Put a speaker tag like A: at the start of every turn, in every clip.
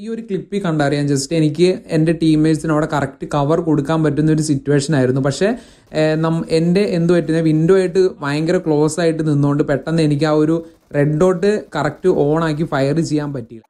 A: ഈ ഒരു ക്ലിപ്പിൽ കണ്ടറിയാം ജസ്റ്റ് എനിക്ക് എൻ്റെ ടീംമേറ്റ്സിന് അവിടെ കറക്റ്റ് കവർ കൊടുക്കാൻ പറ്റുന്ന ഒരു സിറ്റുവേഷൻ ആയിരുന്നു പക്ഷേ നം എൻ്റെ എന്തു പറ്റുന്ന വിൻഡോ ആയിട്ട് ഭയങ്കര ക്ലോസ് ആയിട്ട് നിന്നുകൊണ്ട് പെട്ടെന്ന് എനിക്ക് ആ ഒരു റെഡ് ഡോട്ട് കറക്റ്റ് ഓൺ ആക്കി ഫയർ ചെയ്യാൻ പറ്റിയില്ല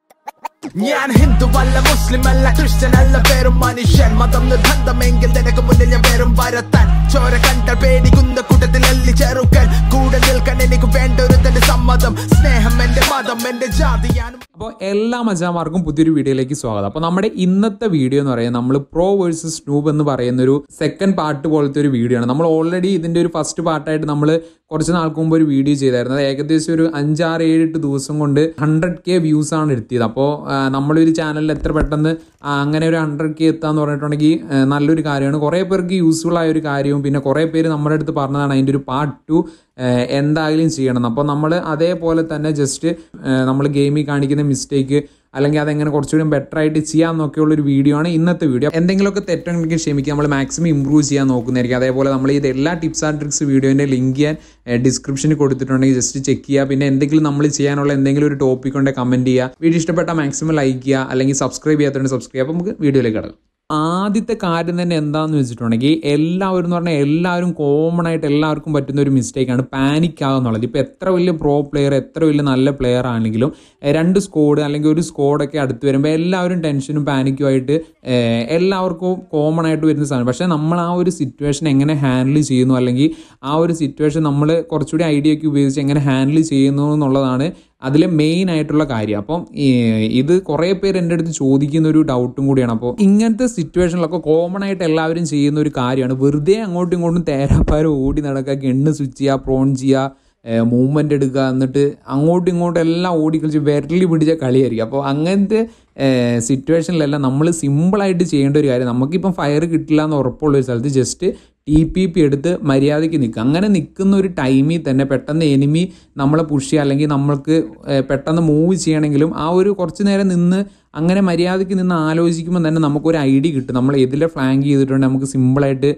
A: ഞാൻ ഹിന്ദു ഹിന്ദുവല്ല മുസ്ലിമല്ല ക്രിസ്ത്യനല്ല പേരും മനുഷ്യൻ മതം നിർബന്ധമെങ്കിൽ നിനക്ക് മുന്നിൽ ഞാൻ പേരും വരത്താൻ ചോര കണ്ട പേടിക്കുന്ന കൂട്ടത്തിൽ അല്ലി ചെറുക്കൻ കൂടെ നിൽക്കാൻ എനിക്ക് വേണ്ട ഒരു തന്റെ സമ്മതം സ്നേഹം എന്റെ മതം എന്റെ ജാതി ഞാനും അപ്പോൾ എല്ലാ മജാമാർക്കും പുതിയൊരു വീഡിയോയിലേക്ക് സ്വാഗതം അപ്പോൾ നമ്മുടെ ഇന്നത്തെ വീഡിയോ എന്ന് പറയുന്നത് നമ്മൾ പ്രോ വേഴ്സസ് സ്നൂബ് എന്ന് പറയുന്ന ഒരു സെക്കൻഡ് പാർട്ട് പോലത്തെ ഒരു വീഡിയോ ആണ് നമ്മൾ ഓൾറെഡി ഇതിൻ്റെ ഒരു ഫസ്റ്റ് പാർട്ടായിട്ട് നമ്മൾ കുറച്ച് നാൾക്ക് മുമ്പ് ഒരു വീഡിയോ ചെയ്തായിരുന്നു അത് ഏകദേശം ഒരു അഞ്ചാറ് ഏഴ് എട്ട് ദിവസം കൊണ്ട് ഹൺഡ്രഡ് കെ വ്യൂസ് ആണ് എത്തിയത് അപ്പോൾ നമ്മളൊരു ചാനലിൽ എത്ര പെട്ടെന്ന് അങ്ങനെ ഒരു ഹൺഡ്രഡ് കെ എത്താന്ന് പറഞ്ഞിട്ടുണ്ടെങ്കിൽ നല്ലൊരു കാര്യമാണ് കുറേ പേർക്ക് യൂസ്ഫുൾ ആയ ഒരു കാര്യവും പിന്നെ കുറേ പേര് നമ്മുടെ അടുത്ത് പറഞ്ഞതാണ് അതിൻ്റെ ഒരു പാർട്ട് ടു എന്തായാലും ചെയ്യണം അപ്പോൾ നമ്മൾ അതേപോലെ തന്നെ ജസ്റ്റ് നമ്മൾ ഗെയിമിൽ കാണിക്കുന്ന മിസ്റ്റേക്ക് അല്ലെങ്കിൽ അതെങ്ങനെ കുറച്ചുകൂടി ബെറ്റർ ആയിട്ട് ചെയ്യാൻ എന്നൊക്കെയുള്ള ഒരു വീഡിയോ ആണ് ഇന്നത്തെ വീഡിയോ എന്തെങ്കിലുമൊക്കെ തെറ്റുണ്ടെങ്കിൽ ക്ഷമിക്കുക നമ്മൾ മാക്സിമം ഇമ്പ്രൂവ് ചെയ്യാൻ നോക്കുന്നതായിരിക്കും അതേപോലെ നമ്മൾ ഇത് എല്ലാ ടിപ്സ് ആൻഡ് ട്രിക്സ് വീഡിയോൻ്റെ ലിങ്ക് ഞാൻ ഡിസ്ക്രിപ്ഷനിൽ eh, കൊടുത്തിട്ടുണ്ടെങ്കിൽ ജസ്റ്റ് ചെക്ക് ചെയ്യുക പിന്നെ എന്തെങ്കിലും നമ്മൾ ചെയ്യാനുള്ള എന്തെങ്കിലും ഒരു ടോപ്പിക് കമൻറ്റ് ചെയ്യുക വീഡിയോ ഇഷ്ടപ്പെട്ടാൽ മാക്സിമം ലൈക്ക് ചെയ്യുക അല്ലെങ്കിൽ സബ്സ്ക്രൈബ് ചെയ്യാത്തതുകൊണ്ട് സബ്സ്ക്രൈബ് അപ്പോൾ നമുക്ക് വീഡിയോയിലേക്ക് കിടക്കാം ആദ്യത്തെ കാര്യം തന്നെ എന്താന്ന് വെച്ചിട്ടുണ്ടെങ്കിൽ എല്ലാവരും എന്ന് പറഞ്ഞാൽ എല്ലാവരും കോമൺ ആയിട്ട് എല്ലാവർക്കും പറ്റുന്ന ഒരു മിസ്റ്റേക്കാണ് പാനിക് ആകുക എന്നുള്ളത് ഇപ്പോൾ എത്ര വലിയ പ്രോ പ്ലെയർ എത്ര വലിയ നല്ല പ്ലെയർ ആണെങ്കിലും രണ്ട് സ്കോഡ് അല്ലെങ്കിൽ ഒരു സ്കോഡൊക്കെ അടുത്ത് വരുമ്പോൾ എല്ലാവരും ടെൻഷനും പാനിക്കുമായിട്ട് എല്ലാവർക്കും കോമൺ ആയിട്ട് വരുന്ന സാധനം പക്ഷേ നമ്മൾ ആ ഒരു സിറ്റുവേഷൻ എങ്ങനെ ഹാൻഡിൽ ചെയ്യുന്നു അല്ലെങ്കിൽ ആ ഒരു സിറ്റുവേഷൻ നമ്മൾ കുറച്ചുകൂടി ഐഡിയ ഒക്കെ ഉപയോഗിച്ച് എങ്ങനെ ഹാൻഡിൽ ചെയ്യുന്നു എന്നുള്ളതാണ് അതിലെ മെയിൻ ആയിട്ടുള്ള കാര്യം അപ്പം ഇത് കുറേ പേര് എൻ്റെ അടുത്ത് ചോദിക്കുന്ന ഒരു ഡൗട്ടും കൂടിയാണ് അപ്പോൾ ഇങ്ങനത്തെ സിറ്റുവേഷനിലൊക്കെ കോമൺ ആയിട്ട് എല്ലാവരും ചെയ്യുന്ന ഒരു കാര്യമാണ് വെറുതെ അങ്ങോട്ടും ഇങ്ങോട്ടും തേരാപ്പാരം ഓടി നടക്കുക ഗണ്ണ് സ്വിച്ച് ചെയ്യുക പ്രോൺ ചെയ്യുക മൂവ്മെൻ്റ് എടുക്കുക എന്നിട്ട് അങ്ങോട്ടും ഇങ്ങോട്ടും എല്ലാം ഓടിക്കളിച്ച് വിരലി പിടിച്ച കളിയായിരിക്കും അപ്പോൾ അങ്ങനത്തെ സിറ്റുവേഷനിലെല്ലാം നമ്മൾ സിമ്പിളായിട്ട് ചെയ്യേണ്ട ഒരു കാര്യം നമുക്കിപ്പം ഫയർ കിട്ടില്ല എന്ന് ഉറപ്പുള്ള ഒരു സ്ഥലത്ത് ജസ്റ്റ് ടി പി പി എടുത്ത് മര്യാദയ്ക്ക് നിൽക്കുക അങ്ങനെ നിൽക്കുന്ന ഒരു ടൈമിൽ തന്നെ പെട്ടെന്ന് എനിമി നമ്മളെ പുഷ് ചെയ്യുക അല്ലെങ്കിൽ നമ്മൾക്ക് പെട്ടെന്ന് മൂവ് ചെയ്യണമെങ്കിലും ആ ഒരു കുറച്ച് നേരം നിന്ന് അങ്ങനെ മര്യാദയ്ക്ക് നിന്ന് ആലോചിക്കുമ്പോൾ തന്നെ നമുക്കൊരു ഐഡിയ കിട്ടും നമ്മൾ എതിലെ ഫ്ലാങ്ക് ചെയ്തിട്ടുണ്ട് നമുക്ക് സിമ്പിളായിട്ട്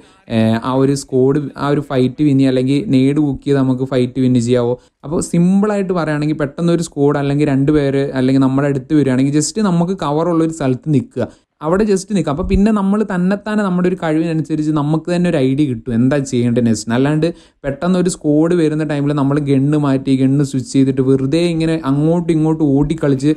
A: ആ ഒരു സ്കോഡ് ആ ഒരു ഫൈറ്റ് വിന്നി അല്ലെങ്കിൽ നേട് ബുക്ക് ചെയ്ത് നമുക്ക് ഫൈറ്റ് വിന്ന് ചെയ്യാവോ അപ്പോൾ സിമ്പിളായിട്ട് പറയുകയാണെങ്കിൽ പെട്ടെന്ന് ഒരു സ്കോഡ് അല്ലെങ്കിൽ രണ്ട് പേര് അല്ലെങ്കിൽ നമ്മുടെ അടുത്ത് വരികയാണെങ്കിൽ ജസ്റ്റ് നമ്മൾ നമുക്ക് കവറുള്ള ഒരു സ്ഥലത്ത് നിൽക്കുക അവിടെ ജസ്റ്റ് നിൽക്കുക അപ്പോൾ പിന്നെ നമ്മൾ തന്നെത്താനെ നമ്മുടെ ഒരു കഴിവിനനുസരിച്ച് നമുക്ക് തന്നെ ഒരു ഐഡിയ കിട്ടും എന്താ ചെയ്യേണ്ടത് നെക്സ്റ്റ് അല്ലാണ്ട് പെട്ടെന്ന് ഒരു സ്കോഡ് വരുന്ന ടൈമിൽ നമ്മൾ ഗണ്ണ് മാറ്റി ഗണ്ണ് സ്വിച്ച് ചെയ്തിട്ട് വെറുതെ ഇങ്ങനെ അങ്ങോട്ടും ഇങ്ങോട്ടും ഓടിക്കളിച്ച്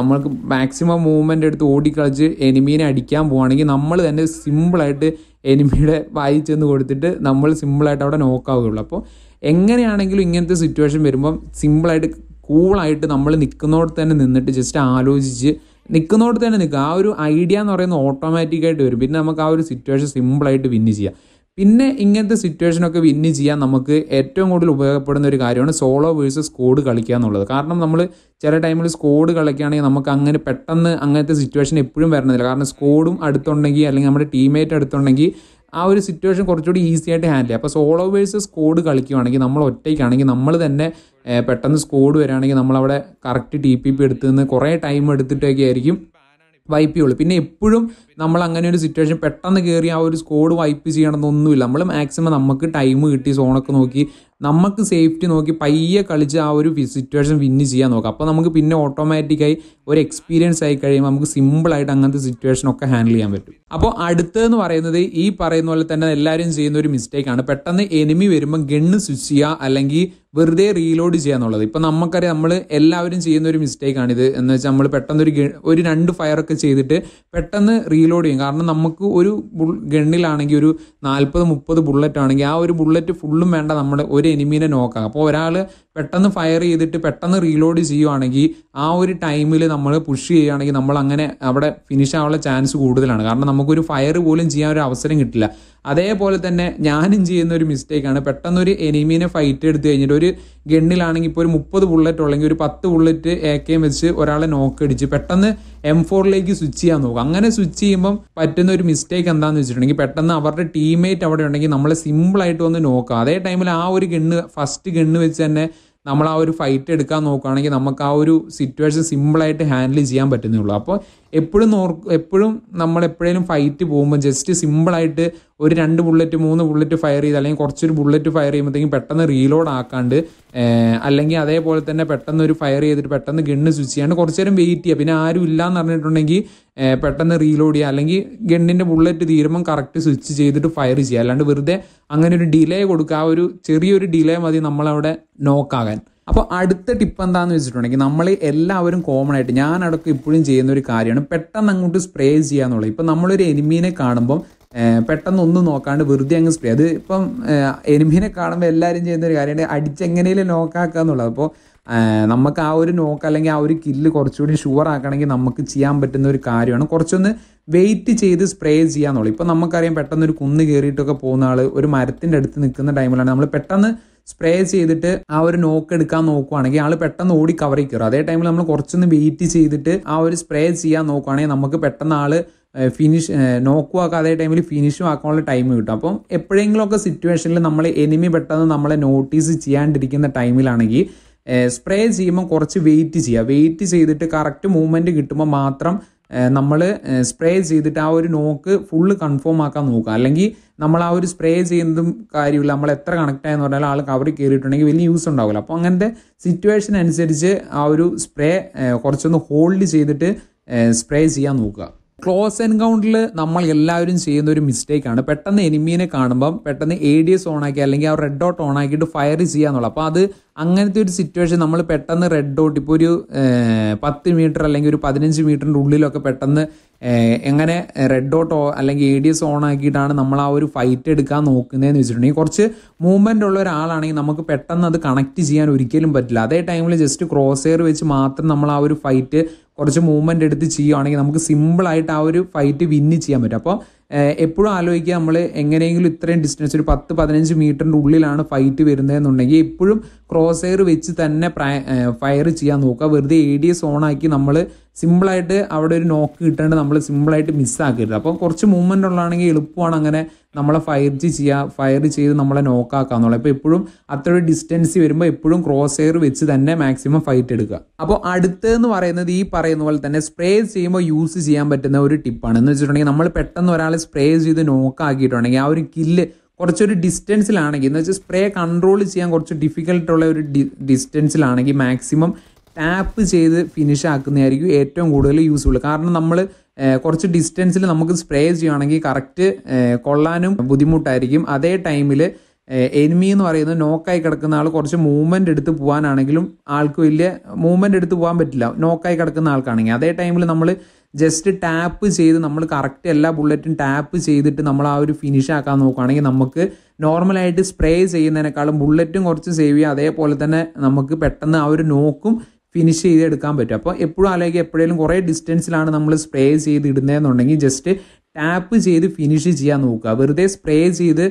A: നമ്മൾക്ക് മാക്സിമം മൂവ്മെൻ്റ് എടുത്ത് ഓടിക്കളിച്ച് എനിമീനെ അടിക്കാൻ പോവുകയാണെങ്കിൽ നമ്മൾ തന്നെ സിമ്പിളായിട്ട് എനിമിയുടെ വായി ചെന്ന് കൊടുത്തിട്ട് നമ്മൾ സിമ്പിളായിട്ട് അവിടെ നോക്കാവുകയുള്ളൂ അപ്പോൾ എങ്ങനെയാണെങ്കിലും ഇങ്ങനത്തെ സിറ്റുവേഷൻ വരുമ്പം സിമ്പിളായിട്ട് കൂളായിട്ട് നമ്മൾ നിൽക്കുന്നോടത്ത് തന്നെ നിന്നിട്ട് ജസ്റ്റ് ആലോചിച്ച് നിൽക്കുന്നോട് തന്നെ നിൽക്കുക ആ ഒരു ഐഡിയ എന്ന് പറയുന്നത് ഓട്ടോമാറ്റിക്കായിട്ട് വരും പിന്നെ നമുക്ക് ആ ഒരു സിറ്റുവേഷൻ സിമ്പിളായിട്ട് വിന്ന് ചെയ്യാം പിന്നെ ഇങ്ങനത്തെ സിറ്റുവേഷനൊക്കെ വിന്ന് ചെയ്യാൻ നമുക്ക് ഏറ്റവും കൂടുതൽ ഉപയോഗപ്പെടുന്ന ഒരു കാര്യമാണ് സോളോ വേഴ്സസ് സ്കോഡ് കളിക്കുക എന്നുള്ളത് കാരണം നമ്മൾ ചില ടൈമിൽ സ്കോഡ് കളിക്കുകയാണെങ്കിൽ നമുക്ക് അങ്ങനെ പെട്ടെന്ന് അങ്ങനത്തെ സിറ്റുവേഷൻ എപ്പോഴും വരുന്നില്ല കാരണം സ്കോഡും അടുത്തുണ്ടെങ്കിൽ അല്ലെങ്കിൽ നമ്മുടെ ടീമേറ്റ് അടുത്തുണ്ടെങ്കിൽ ആ ഒരു സിറ്റുവേഷൻ കുറച്ചുകൂടി ഈസി ആയിട്ട് ഹാൻഡിൽ ചെയ്യാം അപ്പോൾ സോളോ വേഴ്സ് സ്കോഡ് കളിക്കുവാണെങ്കിൽ നമ്മൾ ഒറ്റയ്ക്കാണെങ്കിൽ നമ്മൾ തന്നെ പെട്ടെന്ന് സ്കോഡ് വരികയാണെങ്കിൽ നമ്മളവിടെ കറക്റ്റ് ടി പി പി എടുത്തു നിന്ന് കുറേ ടൈം എടുത്തിട്ടൊക്കെ ആയിരിക്കും വൈപ്പ് ചെയ്യുള്ളൂ പിന്നെ എപ്പോഴും നമ്മൾ അങ്ങനെ ഒരു സിറ്റുവേഷൻ പെട്ടെന്ന് കയറി ആ ഒരു സ്കോഡ് വൈപ്പ് ചെയ്യണമെന്നൊന്നുമില്ല നമ്മൾ മാക്സിമം നമുക്ക് ടൈം കിട്ടി സോണൊക്കെ നോക്കി നമുക്ക് സേഫ്റ്റി നോക്കി പയ്യെ കളിച്ച് ആ ഒരു സിറ്റുവേഷൻ വിന്ന് ചെയ്യാൻ നോക്കാം അപ്പോൾ നമുക്ക് പിന്നെ ഓട്ടോമാറ്റിക്കായി ഒരു എക്സ്പീരിയൻസ് ആയി കഴിയുമ്പോൾ നമുക്ക് സിമ്പിളായിട്ട് അങ്ങനത്തെ സിറ്റുവേഷൻ ഒക്കെ ഹാൻഡിൽ ചെയ്യാൻ പറ്റും അപ്പോൾ അടുത്തതെന്ന് പറയുന്നത് ഈ പറയുന്ന പോലെ തന്നെ എല്ലാവരും ചെയ്യുന്ന ഒരു മിസ്റ്റേക്ക് ആണ് പെട്ടെന്ന് എനിമി വരുമ്പോൾ ഗണ്ണ് സ്വിച്ച് ചെയ്യുക അല്ലെങ്കിൽ വെറുതെ റീലോഡ് ചെയ്യുക എന്നുള്ളത് ഇപ്പോൾ നമുക്കറിയാം നമ്മൾ എല്ലാവരും ചെയ്യുന്ന ഒരു മിസ്റ്റേക്കാണ് ഇത് എന്ന് വെച്ചാൽ നമ്മൾ പെട്ടെന്ന് ഒരു ഒരു രണ്ട് ഫയറൊക്കെ ചെയ്തിട്ട് പെട്ടെന്ന് റീലോഡ് ചെയ്യും കാരണം നമുക്ക് ഒരു ഗണ്ണിലാണെങ്കിൽ ഒരു നാൽപ്പത് മുപ്പത് ബുള്ളറ്റ് ആണെങ്കിൽ ആ ഒരു ബുള്ളറ്റ് ഫുള്ളും വേണ്ട നമ്മുടെ ഒരു ഒരു എനിമീനെ നോക്കാം അപ്പോൾ ഒരാൾ പെട്ടെന്ന് ഫയർ ചെയ്തിട്ട് പെട്ടെന്ന് റീലോഡ് ചെയ്യുവാണെങ്കിൽ ആ ഒരു ടൈമിൽ നമ്മൾ പുഷ് ചെയ്യുകയാണെങ്കിൽ നമ്മൾ അങ്ങനെ അവിടെ ഫിനിഷ് ആവാനുള്ള ചാൻസ് കൂടുതലാണ് കാരണം നമുക്കൊരു ഫയർ പോലും ചെയ്യാൻ ഒരു അവസരം കിട്ടില്ല അതേപോലെ തന്നെ ഞാനും ചെയ്യുന്ന ഒരു മിസ്റ്റേക്കാണ് പെട്ടെന്ന് ഒരു എനിമീനെ ഫൈറ്റ് എടുത്തു കഴിഞ്ഞിട്ട് ഒരു ഗണ്ണിലാണെങ്കിൽ ഇപ്പോൾ ഒരു മുപ്പത് ബുള്ളറ്റ് ഉള്ളെങ്കിൽ ഒരു പത്ത് ബുള്ളറ്റ് എ കെയും വെച്ച് ഒരാളെ നോക്ക് അടിച്ച് പെട്ടെന്ന് എം ഫോറിലേക്ക് സ്വിച്ച് ചെയ്യാൻ നോക്കും അങ്ങനെ സ്വിച്ച് ചെയ്യുമ്പം പറ്റുന്ന ഒരു മിസ്റ്റേക്ക് എന്താണെന്ന് വെച്ചിട്ടുണ്ടെങ്കിൽ പെട്ടെന്ന് അവരുടെ ടീം മേറ്റ് അവിടെ ഉണ്ടെങ്കിൽ നമ്മളെ സിമ്പിളായിട്ട് വന്ന് നോക്കുക അതേ ടൈമിൽ ആ ഒരു ഗണ്ണ് ഫസ്റ്റ് ഗണ്ണ് വെച്ച് തന്നെ നമ്മൾ ആ ഒരു ഫൈറ്റ് എടുക്കാൻ നോക്കുകയാണെങ്കിൽ നമുക്ക് ആ ഒരു സിറ്റുവേഷൻ സിമ്പിളായിട്ട് ഹാൻഡിൽ ചെയ്യാൻ പറ്റുന്നുള്ളൂ അപ്പോൾ എപ്പോഴും നോർ എപ്പോഴും നമ്മൾ എപ്പോഴേലും ഫൈറ്റ് പോകുമ്പോൾ ജസ്റ്റ് സിമ്പിളായിട്ട് ഒരു രണ്ട് ബുള്ളറ്റ് മൂന്ന് ബുള്ളറ്റ് ഫയർ ചെയ്ത് അല്ലെങ്കിൽ കുറച്ചൊരു ബുള്ളറ്റ് ഫയർ ചെയ്യുമ്പോഴത്തേക്കും പെട്ടെന്ന് റീലോഡ് ആക്കാണ്ട് അല്ലെങ്കിൽ അതേപോലെ തന്നെ പെട്ടെന്ന് ഒരു ഫയർ ചെയ്തിട്ട് പെട്ടെന്ന് ഗണ്ണ് സ്വിച്ച് ചെയ്യാണ്ട് കുറച്ചു നേരം വെയിറ്റ് ചെയ്യുക പിന്നെ ആരും ഇല്ലാന്ന് പറഞ്ഞിട്ടുണ്ടെങ്കിൽ പെട്ടെന്ന് റീലോഡ് ചെയ്യുക അല്ലെങ്കിൽ ഗണ്ണിൻ്റെ ബുള്ളറ്റ് തീരുമ്പം കറക്റ്റ് സ്വിച്ച് ചെയ്തിട്ട് ഫയർ ചെയ്യുക അല്ലാണ്ട് വെറുതെ അങ്ങനെ ഒരു ഡിലേ കൊടുക്കുക ആ ഒരു ചെറിയൊരു ഡിലേ മതി നമ്മളവിടെ നോക്കാകാൻ അപ്പോൾ അടുത്ത ടിപ്പ് എന്താണെന്ന് വെച്ചിട്ടുണ്ടെങ്കിൽ നമ്മൾ എല്ലാവരും കോമൺ ആയിട്ട് ഞാൻ അടക്കം ഇപ്പോഴും ചെയ്യുന്ന ഒരു കാര്യമാണ് പെട്ടെന്ന് അങ്ങോട്ട് സ്പ്രേ ചെയ്യുക എന്നുള്ളത് ഇപ്പം നമ്മളൊരു എനിമീനെ കാണുമ്പം പെട്ടെന്ന് ഒന്നും നോക്കാണ്ട് വെറുതെ അങ്ങ് സ്പ്രേ അത് ഇപ്പം എനിമിനെ കാണുമ്പോൾ എല്ലാവരും ചെയ്യുന്ന ഒരു കാര്യമാണ് അടിച്ചെങ്ങനെയും നോക്കാക്കുക എന്നുള്ളത് അപ്പോൾ നമുക്ക് ആ ഒരു നോക്ക് അല്ലെങ്കിൽ ആ ഒരു കില്ല് കുറച്ചുകൂടി ഷുവർ ആക്കണമെങ്കിൽ നമുക്ക് ചെയ്യാൻ പറ്റുന്ന ഒരു കാര്യമാണ് കുറച്ചൊന്ന് വെയിറ്റ് ചെയ്ത് സ്പ്രേ ചെയ്യാന്നുള്ളൂ ഇപ്പം നമുക്കറിയാം പെട്ടെന്ന് ഒരു കുന്ന് കയറിയിട്ടൊക്കെ പോകുന്ന ആൾ ഒരു മരത്തിൻ്റെ അടുത്ത് നിൽക്കുന്ന ടൈമിലാണ് നമ്മൾ പെട്ടെന്ന് സ്പ്രേ ചെയ്തിട്ട് ആ ഒരു നോക്ക് എടുക്കാൻ നോക്കുവാണെങ്കിൽ ആൾ പെട്ടെന്ന് ഓടി കവറിൽ കയറും അതേ ടൈമിൽ നമ്മൾ കുറച്ചൊന്ന് വെയിറ്റ് ചെയ്തിട്ട് ആ ഒരു സ്പ്രേ ചെയ്യാൻ നോക്കുവാണെങ്കിൽ നമുക്ക് പെട്ടെന്ന് ആൾ ഫിനിഷ് നോക്കുക അതേ ടൈമിൽ ഫിനിഷും ആക്കാനുള്ള ടൈം കിട്ടും അപ്പം എപ്പോഴെങ്കിലുമൊക്കെ സിറ്റുവേഷനിൽ നമ്മൾ എനിമി പെട്ടെന്ന് നമ്മളെ നോട്ടീസ് ചെയ്യാണ്ടിരിക്കുന്ന ടൈമിലാണെങ്കിൽ സ്പ്രേ ചെയ്യുമ്പോൾ കുറച്ച് വെയിറ്റ് ചെയ്യുക വെയിറ്റ് ചെയ്തിട്ട് കറക്റ്റ് മൂവ്മെൻറ്റ് കിട്ടുമ്പോൾ മാത്രം നമ്മൾ സ്പ്രേ ചെയ്തിട്ട് ആ ഒരു നോക്ക് ഫുള്ള് കൺഫേം ആക്കാൻ നോക്കുക അല്ലെങ്കിൽ നമ്മൾ ആ ഒരു സ്പ്രേ ചെയ്യുന്നതും കാര്യമില്ല നമ്മൾ എത്ര കണക്ട് ആയെന്ന് പറഞ്ഞാൽ ആൾ കവറിൽ കയറിയിട്ടുണ്ടെങ്കിൽ വലിയ യൂസ് ഉണ്ടാവില്ല അപ്പോൾ അങ്ങനത്തെ സിറ്റുവേഷൻ അനുസരിച്ച് ആ ഒരു സ്പ്രേ കുറച്ചൊന്ന് ഹോൾഡ് ചെയ്തിട്ട് സ്പ്രേ ചെയ്യാൻ നോക്കുക ക്ലോസ് എൻകൗണ്ടറിൽ നമ്മൾ എല്ലാവരും ചെയ്യുന്ന ഒരു മിസ്റ്റേക്ക് ആണ് പെട്ടെന്ന് എനിമീനെ കാണുമ്പം പെട്ടെന്ന് എ ഡി എസ് ഓണാക്കി അല്ലെങ്കിൽ ആ റെഡ് ഡോട്ട് ഓണാക്കിയിട്ട് ഫയർ ചെയ്യുക എന്നുള്ളത് അപ്പോൾ അത് അങ്ങനത്തെ ഒരു സിറ്റുവേഷൻ നമ്മൾ പെട്ടെന്ന് റെഡ് ഡോട്ട് ഇപ്പോൾ ഒരു പത്ത് മീറ്റർ അല്ലെങ്കിൽ ഒരു പതിനഞ്ച് മീറ്ററിൻ്റെ ഉള്ളിലൊക്കെ പെട്ടെന്ന് എങ്ങനെ റെഡ് ഡോട്ട് അല്ലെങ്കിൽ എ ഡി എസ് ഓൺ ആക്കിയിട്ടാണ് നമ്മൾ ആ ഒരു ഫൈറ്റ് എടുക്കാൻ നോക്കുന്നതെന്ന് വെച്ചിട്ടുണ്ടെങ്കിൽ കുറച്ച് മൂവ്മെൻ്റ് ഉള്ള ഒരാളാണെങ്കിൽ നമുക്ക് പെട്ടെന്ന് അത് കണക്ട് ചെയ്യാൻ ഒരിക്കലും പറ്റില്ല അതേ ടൈമിൽ ജസ്റ്റ് ക്രോസ് എയർ വെച്ച് മാത്രം നമ്മൾ ആ ഒരു ഫൈറ്റ് കുറച്ച് മൂവ്മെൻ്റ് എടുത്ത് ചെയ്യുകയാണെങ്കിൽ നമുക്ക് സിമ്പിളായിട്ട് ആ ഒരു ഫൈറ്റ് വിന്ന് ചെയ്യാൻ പറ്റും അപ്പോൾ എപ്പോഴും ആലോചിക്കുക നമ്മൾ എങ്ങനെയെങ്കിലും ഇത്രയും ഡിസ്റ്റൻസ് ഒരു പത്ത് പതിനഞ്ച് മീറ്ററിൻ്റെ ഉള്ളിലാണ് ഫൈറ്റ് വരുന്നതെന്നുണ്ടെങ്കിൽ എപ്പോഴും ക്രോസ് എയർ വെച്ച് തന്നെ ഫയർ ചെയ്യാൻ നോക്കുക വെറുതെ എ ഡി എസ് ഓണാക്കി നമ്മൾ സിമ്പിളായിട്ട് അവിടെ ഒരു നോക്ക് കിട്ടേണ്ടത് നമ്മൾ സിമ്പിളായിട്ട് മിസ്സാക്കരുത് അപ്പോൾ കുറച്ച് മൂവ്മെൻ്റ് ഉള്ളതാണെങ്കിൽ എളുപ്പമാണ് അങ്ങനെ നമ്മളെ ഫയർ ചെയ്യുക ഫയർ ചെയ്ത് നമ്മളെ നോക്കാക്കുക എന്നുള്ളത് അപ്പോൾ എപ്പോഴും അത്ര ഒരു ഡിസ്റ്റൻസ് വരുമ്പോൾ എപ്പോഴും ക്രോസ് എയർ വെച്ച് തന്നെ മാക്സിമം ഫൈറ്റ് എടുക്കുക അപ്പോൾ അടുത്തതെന്ന് പറയുന്നത് ഈ പറയുന്ന പോലെ തന്നെ സ്പ്രേ ചെയ്യുമ്പോൾ യൂസ് ചെയ്യാൻ പറ്റുന്ന ഒരു ടിപ്പാണ് എന്ന് വെച്ചിട്ടുണ്ടെങ്കിൽ നമ്മൾ പെട്ടെന്ന് ഒരാളെ സ്പ്രേ ചെയ്ത് നോക്കാക്കിയിട്ടുണ്ടെങ്കിൽ ആ ഒരു കില്ല് കുറച്ചൊരു ഡിസ്റ്റൻസിലാണെങ്കിൽ എന്ന് വെച്ചാൽ സ്പ്രേ കൺട്രോൾ ചെയ്യാൻ കുറച്ച് ഡിഫിക്കൽട്ടുള്ള ഒരു ഡിസ്റ്റൻസിലാണെങ്കിൽ മാക്സിമം ടാപ്പ് ചെയ്ത് ഫിനിഷ് ആക്കുന്നതായിരിക്കും ഏറ്റവും കൂടുതൽ യൂസ്ഫുൾ കാരണം നമ്മൾ കുറച്ച് ഡിസ്റ്റൻസിൽ നമുക്ക് സ്പ്രേ ചെയ്യുകയാണെങ്കിൽ കറക്റ്റ് കൊള്ളാനും ബുദ്ധിമുട്ടായിരിക്കും അതേ ടൈമിൽ എനിമി എന്ന് പറയുന്നത് നോക്കായി കിടക്കുന്ന ആൾ കുറച്ച് മൂവ്മെൻ്റ് എടുത്ത് പോകാനാണെങ്കിലും ആൾക്ക് വലിയ മൂവ്മെൻ്റ് എടുത്ത് പോകാൻ പറ്റില്ല നോക്കായി കിടക്കുന്ന ആൾക്കാണെങ്കിൽ അതേ ടൈമിൽ നമ്മൾ ജസ്റ്റ് ടാപ്പ് ചെയ്ത് നമ്മൾ കറക്റ്റ് എല്ലാ ബുള്ളറ്റും ടാപ്പ് ചെയ്തിട്ട് നമ്മൾ ആ ഒരു ഫിനിഷ് ആക്കാൻ നോക്കുകയാണെങ്കിൽ നമുക്ക് നോർമലായിട്ട് സ്പ്രേ ചെയ്യുന്നതിനേക്കാളും ബുള്ളറ്റും കുറച്ച് സേവ് ചെയ്യാം അതേപോലെ തന്നെ നമുക്ക് പെട്ടെന്ന് ആ ഒരു നോക്കും ഫിനിഷ് ചെയ്തെടുക്കാൻ പറ്റും അപ്പോൾ എപ്പോഴും അല്ലെങ്കിൽ എപ്പോഴേലും കുറേ ഡിസ്റ്റൻസിലാണ് നമ്മൾ സ്പ്രേ ചെയ്ത് ഇടുന്നതെന്നുണ്ടെങ്കിൽ ജസ്റ്റ് ടാപ്പ് ചെയ്ത് ഫിനിഷ് ചെയ്യാൻ നോക്കുക വെറുതെ സ്പ്രേ ചെയ്ത്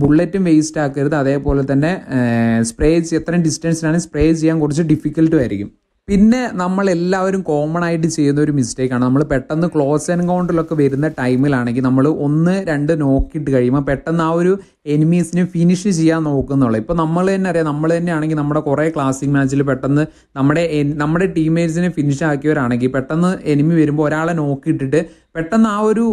A: ബുള്ളറ്റും വേസ്റ്റ് ആക്കരുത് അതേപോലെ തന്നെ സ്പ്രേ എത്രയും ഡിസ്റ്റൻസിലാണ് സ്പ്രേ ചെയ്യാൻ കുറച്ച് ഡിഫിക്കൽട്ടും ആയിരിക്കും പിന്നെ നമ്മൾ എല്ലാവരും കോമൺ ആയിട്ട് ചെയ്യുന്ന ഒരു മിസ്റ്റേക്കാണ് നമ്മൾ പെട്ടെന്ന് ക്ലോസ് എൻകൗണ്ടറിലൊക്കെ വരുന്ന ടൈമിലാണെങ്കിൽ നമ്മൾ ഒന്ന് രണ്ട് നോക്കിയിട്ട് കഴിയുമ്പോൾ പെട്ടെന്ന് ആ ഒരു എനിമീസിനെ ഫിനിഷ് ചെയ്യാൻ നോക്കുന്നുള്ളൂ ഇപ്പോൾ നമ്മൾ തന്നെ അറിയാം നമ്മൾ തന്നെ ആണെങ്കിൽ നമ്മുടെ കുറേ ക്ലാസിക് മാച്ചിൽ പെട്ടെന്ന് നമ്മുടെ നമ്മുടെ ടീംമേറ്റ്സിനെ ഫിനിഷ് ആക്കിയവരാണെങ്കിൽ പെട്ടെന്ന് എനിമി വരുമ്പോൾ ഒരാളെ നോക്കിയിട്ടിട്ട് പെട്ടെന്ന് ആ ഒരു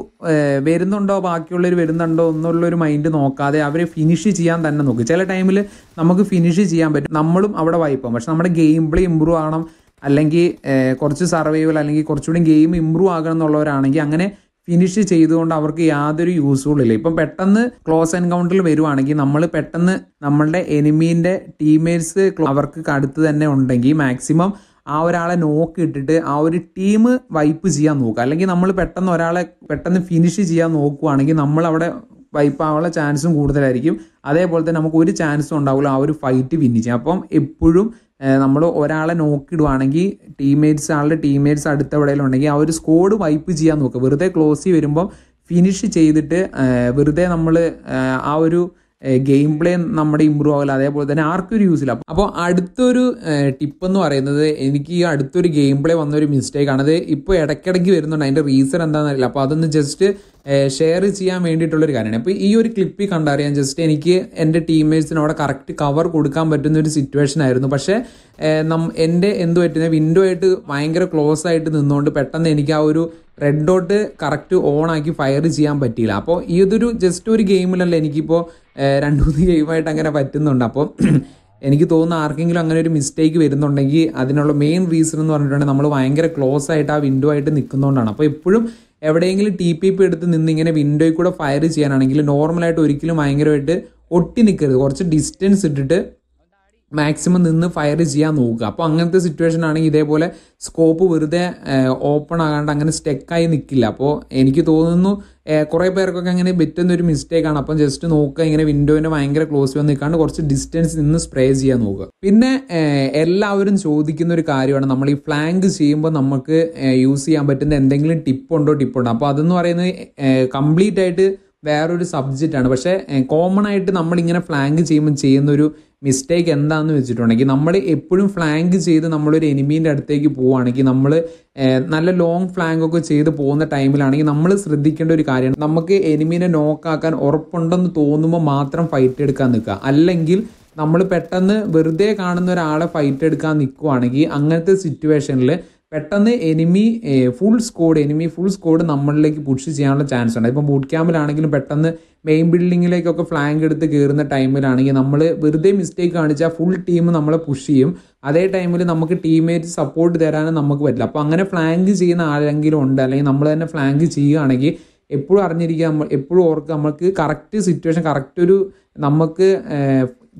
A: വരുന്നുണ്ടോ ബാക്കിയുള്ളവർ വരുന്നുണ്ടോ എന്നുള്ളൊരു മൈൻഡ് നോക്കാതെ അവരെ ഫിനിഷ് ചെയ്യാൻ തന്നെ നോക്കും ചില ടൈമിൽ നമുക്ക് ഫിനിഷ് ചെയ്യാൻ പറ്റും നമ്മളും അവിടെ വായിപ്പം പക്ഷെ നമ്മുടെ ഗെയിം പ്ലേ ഇമ്പ്രൂവ് ആവണം അല്ലെങ്കിൽ കുറച്ച് സർവൈവൽ അല്ലെങ്കിൽ കുറച്ചുകൂടി ഗെയിം ഇമ്പ്രൂവ് ആകണം എന്നുള്ളവരാണെങ്കിൽ അങ്ങനെ ഫിനിഷ് ചെയ്തുകൊണ്ട് അവർക്ക് യാതൊരു യൂസ്ഫുൾ ഇല്ല ഇപ്പം പെട്ടെന്ന് ക്ലോസ് എൻകൗണ്ടറിൽ വരുവാണെങ്കിൽ നമ്മൾ പെട്ടെന്ന് നമ്മളുടെ എനിമീൻ്റെ ടീംമേറ്റ്സ് അവർക്ക് അടുത്ത് തന്നെ ഉണ്ടെങ്കിൽ മാക്സിമം ആ ഒരാളെ നോക്ക് ആ ഒരു ടീം വൈപ്പ് ചെയ്യാൻ നോക്കുക അല്ലെങ്കിൽ നമ്മൾ പെട്ടെന്ന് ഒരാളെ പെട്ടെന്ന് ഫിനിഷ് ചെയ്യാൻ നോക്കുകയാണെങ്കിൽ നമ്മൾ അവിടെ വൈപ്പ് ആവാനുള്ള ചാൻസും കൂടുതലായിരിക്കും അതേപോലെ തന്നെ നമുക്ക് ഒരു ചാൻസും ഉണ്ടാവില്ല ആ ഒരു ഫൈറ്റ് വിന്നിച്ച് ചെയ്യാൻ അപ്പം എപ്പോഴും നമ്മൾ ഒരാളെ നോക്കിടുവാണെങ്കിൽ ടീംമേറ്റ്സ് ആളുടെ ടീംമേറ്റ്സ് അടുത്ത എവിടെയെങ്കിലും ഉണ്ടെങ്കിൽ ആ ഒരു സ്കോഡ് വൈപ്പ് ചെയ്യാൻ നോക്കുക വെറുതെ ക്ലോസ് വരുമ്പോൾ ഫിനിഷ് ചെയ്തിട്ട് വെറുതെ നമ്മൾ ആ ഒരു ഗെയിം പ്ലേ നമ്മുടെ ഇമ്പ്രൂവ് ആകില്ല അതേപോലെ തന്നെ ആർക്കും ഒരു ഇല്ല അപ്പോൾ അടുത്തൊരു ടിപ്പ് എന്ന് പറയുന്നത് എനിക്ക് ഈ അടുത്തൊരു ഗെയിം പ്ലേ ഒരു മിസ്റ്റേക്ക് ആണ് അത് ഇപ്പോൾ ഇടയ്ക്കിടയ്ക്ക് വരുന്നുണ്ട് അതിൻ്റെ റീസൺ എന്താണെന്ന് അറിയില്ല അപ്പോൾ അതൊന്ന് ജസ്റ്റ് ഷെയർ ചെയ്യാൻ വേണ്ടിയിട്ടുള്ളൊരു കാര്യമാണ് അപ്പോൾ ഈ ഒരു ക്ലിപ്പിൽ കണ്ടറിയാൻ ജസ്റ്റ് എനിക്ക് എൻ്റെ ടീംമേറ്റ്സിന് അവിടെ കറക്റ്റ് കവർ കൊടുക്കാൻ പറ്റുന്ന ഒരു സിറ്റുവേഷൻ ആയിരുന്നു പക്ഷേ നം എൻ്റെ എന്ത് പറ്റുന്ന വിൻഡോ ആയിട്ട് ഭയങ്കര ക്ലോസ് ആയിട്ട് നിന്നുകൊണ്ട് പെട്ടെന്ന് എനിക്ക് ആ ഒരു റെഡ് ഡോട്ട് കറക്റ്റ് ഓൺ ആക്കി ഫയർ ചെയ്യാൻ പറ്റിയില്ല അപ്പോൾ ഈ ഇതൊരു ജസ്റ്റ് ഒരു ഗെയിമിലല്ല എനിക്കിപ്പോൾ രണ്ട് മൂന്ന് ഗെയിമായിട്ട് അങ്ങനെ പറ്റുന്നുണ്ട് അപ്പോൾ എനിക്ക് തോന്നുന്ന ആർക്കെങ്കിലും അങ്ങനെ ഒരു മിസ്റ്റേക്ക് വരുന്നുണ്ടെങ്കിൽ അതിനുള്ള മെയിൻ റീസൺ എന്ന് പറഞ്ഞിട്ടുണ്ടെങ്കിൽ നമ്മൾ ഭയങ്കര ക്ലോസ് ആയിട്ട് ആ വിൻഡോ ആയിട്ട് നിൽക്കുന്നതുകൊണ്ടാണ് അപ്പോൾ എപ്പോഴും എവിടെയെങ്കിലും ടി പി പി എടുത്ത് നിന്ന് ഇങ്ങനെ വിൻഡോയിൽ കൂടെ ഫയർ ചെയ്യാനാണെങ്കിൽ നോർമലായിട്ട് ഒരിക്കലും ഭയങ്കരമായിട്ട് ഒട്ടി നിൽക്കരുത് കുറച്ച് ഡിസ്റ്റൻസ് ഇട്ടിട്ട് മാക്സിമം നിന്ന് ഫയർ ചെയ്യാൻ നോക്കുക അപ്പോൾ അങ്ങനത്തെ സിറ്റുവേഷൻ ആണെങ്കിൽ ഇതേപോലെ സ്കോപ്പ് വെറുതെ ഓപ്പൺ ആകാണ്ട് അങ്ങനെ സ്റ്റെക്കായി നിൽക്കില്ല അപ്പോൾ എനിക്ക് തോന്നുന്നു കുറേ പേർക്കൊക്കെ അങ്ങനെ പറ്റുന്ന ഒരു മിസ്റ്റേക്കാണ് അപ്പം ജസ്റ്റ് നോക്കുക ഇങ്ങനെ വിൻഡോയിൻ്റെ ഭയങ്കര ക്ലോസ് വന്ന് നിൽക്കാണ്ട് കുറച്ച് ഡിസ്റ്റൻസ് നിന്ന് സ്പ്രേ ചെയ്യാൻ നോക്കുക പിന്നെ എല്ലാവരും ചോദിക്കുന്ന ഒരു കാര്യമാണ് നമ്മൾ ഈ ഫ്ലാങ്ക് ചെയ്യുമ്പോൾ നമുക്ക് യൂസ് ചെയ്യാൻ പറ്റുന്ന എന്തെങ്കിലും ടിപ്പുണ്ടോ ടിപ്പുണ്ടോ അപ്പോൾ അതെന്ന് പറയുന്നത് കംപ്ലീറ്റ് ആയിട്ട് വേറൊരു സബ്ജക്റ്റാണ് പക്ഷേ കോമൺ ആയിട്ട് നമ്മളിങ്ങനെ ഫ്ലാങ്ക് ചെയ്യുമ്പോൾ ചെയ്യുന്നൊരു മിസ്റ്റേക്ക് എന്താണെന്ന് വെച്ചിട്ടുണ്ടെങ്കിൽ നമ്മൾ എപ്പോഴും ഫ്ലാങ്ക് ചെയ്ത് നമ്മളൊരു എനിമീൻ്റെ അടുത്തേക്ക് പോവുകയാണെങ്കിൽ നമ്മൾ നല്ല ലോങ് ഫ്ലാങ്ക് ഒക്കെ ചെയ്ത് പോകുന്ന ടൈമിലാണെങ്കിൽ നമ്മൾ ശ്രദ്ധിക്കേണ്ട ഒരു കാര്യമാണ് നമുക്ക് എനിമീനെ നോക്കാക്കാൻ ഉറപ്പുണ്ടെന്ന് തോന്നുമ്പോൾ മാത്രം ഫൈറ്റ് എടുക്കാൻ നിൽക്കുക അല്ലെങ്കിൽ നമ്മൾ പെട്ടെന്ന് വെറുതെ കാണുന്ന ഒരാളെ ഫൈറ്റ് എടുക്കാൻ നിൽക്കുവാണെങ്കിൽ അങ്ങനത്തെ സിറ്റുവേഷനിൽ പെട്ടെന്ന് enemy full squad enemy full squad നമ്മളിലേക്ക് പുഷ് ചെയ്യാനുള്ള ചാൻസ് ഉണ്ട് ഇപ്പം ബൂട്ട് ക്യാമ്പിലാണെങ്കിലും പെട്ടെന്ന് മെയിൻ ബിൽഡിങ്ങിലേക്കൊക്കെ ഫ്ലാങ്ക് എടുത്ത് കയറുന്ന ടൈമിലാണെങ്കിൽ നമ്മൾ വെറുതെ മിസ്റ്റേക്ക് കാണിച്ചാൽ ഫുൾ ടീം നമ്മളെ പുഷ് ചെയ്യും അതേ ടൈമിൽ നമുക്ക് ടീമേറ്റ് സപ്പോർട്ട് തരാനും നമുക്ക് പറ്റില്ല അപ്പോൾ അങ്ങനെ ഫ്ലാങ്ക് ചെയ്യുന്ന ആരെങ്കിലും ഉണ്ട് അല്ലെങ്കിൽ നമ്മൾ തന്നെ ഫ്ലാങ്ക് ചെയ്യുകയാണെങ്കിൽ എപ്പോഴും അറിഞ്ഞിരിക്കുക നമ്മൾ എപ്പോഴും ഓർക്കുക നമുക്ക് കറക്റ്റ് സിറ്റുവേഷൻ കറക്റ്റ് ഒരു നമുക്ക്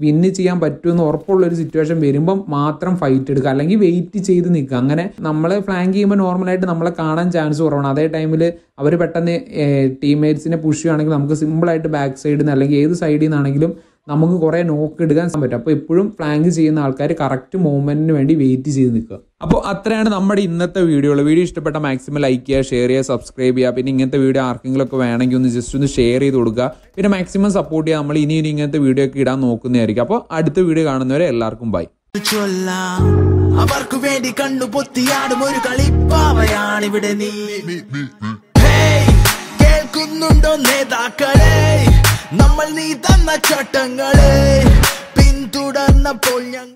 A: വിന്ന് ചെയ്യാൻ പറ്റുമെന്ന് ഉറപ്പുള്ള ഒരു സിറ്റുവേഷൻ വരുമ്പം മാത്രം ഫൈറ്റ് എടുക്കുക അല്ലെങ്കിൽ വെയിറ്റ് ചെയ്ത് നിൽക്കുക അങ്ങനെ നമ്മളെ ഫ്ലാങ്ക് ചെയ്യുമ്പോൾ നോർമലായിട്ട് നമ്മളെ കാണാൻ ചാൻസ് കുറവാണ് അതേ ടൈമിൽ അവർ പെട്ടെന്ന് ടീംമേറ്റ്സിനെ പുഷ് ചെയ്യുകയാണെങ്കിൽ നമുക്ക് സിമ്പിളായിട്ട് ബാക്ക് സൈഡിൽ നിന്ന് അല്ലെങ്കിൽ ഏത് സൈഡിൽ നിന്നാണെങ്കിലും നമുക്ക് കുറേ നോക്ക് എടുക്കാൻ പറ്റും അപ്പോൾ എപ്പോഴും ഫ്ലാങ്ക് ചെയ്യുന്ന ആൾക്കാർ കറക്റ്റ് മൂവ്മെന്റിന് വേണ്ടി വെയിറ്റ് ചെയ്ത് നിൽക്കുക അപ്പോൾ അത്രയാണ് നമ്മുടെ ഇന്നത്തെ വീഡിയോകൾ വീഡിയോ ഇഷ്ടപ്പെട്ട മാക്സിമം ലൈക്ക് ചെയ്യുക ഷെയർ ചെയ്യുക സബ്സ്ക്രൈബ് ചെയ്യുക പിന്നെ ഇങ്ങനത്തെ വീഡിയോ ആർക്കെങ്കിലും ഒക്കെ വേണമെങ്കിൽ ഒന്ന് ജസ്റ്റ് ഒന്ന് ഷെയർ ചെയ്ത് കൊടുക്കുക പിന്നെ മാക്സിമം സപ്പോർട്ട് ചെയ്യുക നമ്മൾ ഇനി ഇങ്ങനത്തെ വീഡിയോ ഒക്കെ ഇടാൻ നോക്കുന്നതായിരിക്കും അപ്പോൾ അടുത്ത വീഡിയോ കാണുന്നവരെ എല്ലാവർക്കും ബൈ അവർക്കു വേണ്ടി കണ്ണു പൊത്തിയാടും ഒരു കളിപ്പാവയാണിവിടെ നീ കേൾക്കുന്നുണ്ടോ നേതാക്കളെ നമ്മൾ നീ തന്ന ചട്ടങ്ങളെ പിന്തുടർന്നപ്പോൾ ഞങ്ങൾ